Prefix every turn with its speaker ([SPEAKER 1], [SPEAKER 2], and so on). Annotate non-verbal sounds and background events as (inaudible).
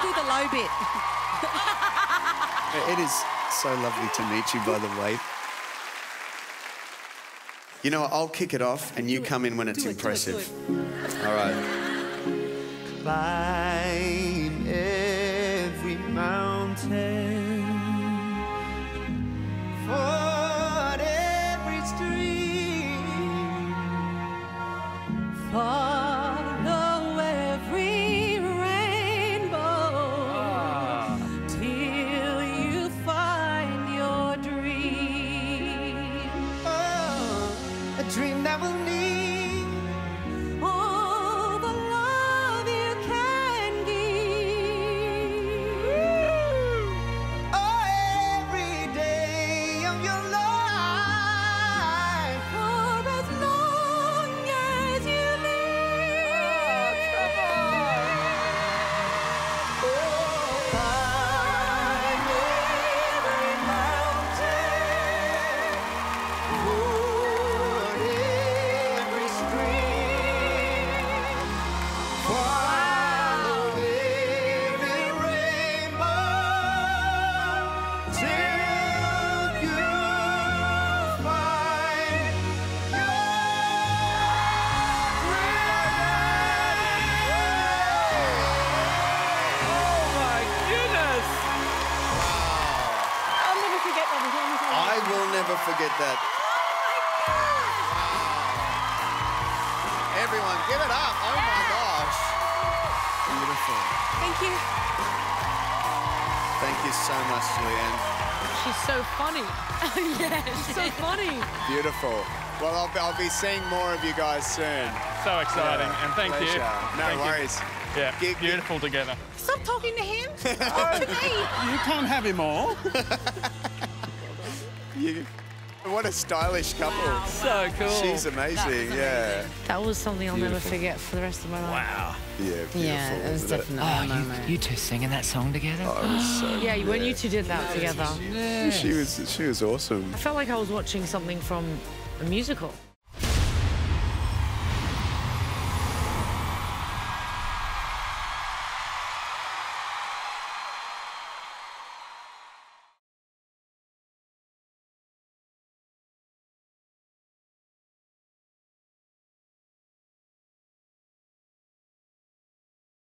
[SPEAKER 1] I'll do the low bit. (laughs)
[SPEAKER 2] It is so lovely to meet you, by the way. You know what? I'll kick it off and you come in when it's
[SPEAKER 1] Do it, do it, do
[SPEAKER 2] impressive. All right. Climb will need.
[SPEAKER 1] Never forget that. Again. I
[SPEAKER 2] will never forget that. Everyone, give it up. Oh my gosh. Beautiful.
[SPEAKER 1] Thank you.
[SPEAKER 2] Thank you so much, Julee-Anne.
[SPEAKER 3] She's so funny. (laughs)
[SPEAKER 1] yeah, she's
[SPEAKER 3] So funny.
[SPEAKER 2] Beautiful. Well, I'll, I'll be seeing more of you guys soon.
[SPEAKER 4] So exciting, and thank
[SPEAKER 2] Pleasure.
[SPEAKER 4] you.
[SPEAKER 2] No
[SPEAKER 4] Thank you.
[SPEAKER 2] worries.
[SPEAKER 4] Yeah,
[SPEAKER 2] Gig-
[SPEAKER 4] beautiful together.
[SPEAKER 1] Stop talking to him. (laughs) to me.
[SPEAKER 4] You can't have him all. (laughs)
[SPEAKER 2] You, what a stylish couple.
[SPEAKER 3] So cool.
[SPEAKER 2] She's amazing. Yeah.
[SPEAKER 5] That was something I'll never forget for the rest of my life.
[SPEAKER 4] Wow.
[SPEAKER 2] Yeah. Beautiful.
[SPEAKER 5] Yeah, it was
[SPEAKER 2] wasn't
[SPEAKER 5] definitely
[SPEAKER 3] Oh,
[SPEAKER 5] moment.
[SPEAKER 3] you, you two singing that song together?
[SPEAKER 2] Oh, it was so. (gasps)
[SPEAKER 5] yeah, when you two did that together,
[SPEAKER 2] She was. She was awesome.
[SPEAKER 5] I felt like I was watching something from a musical.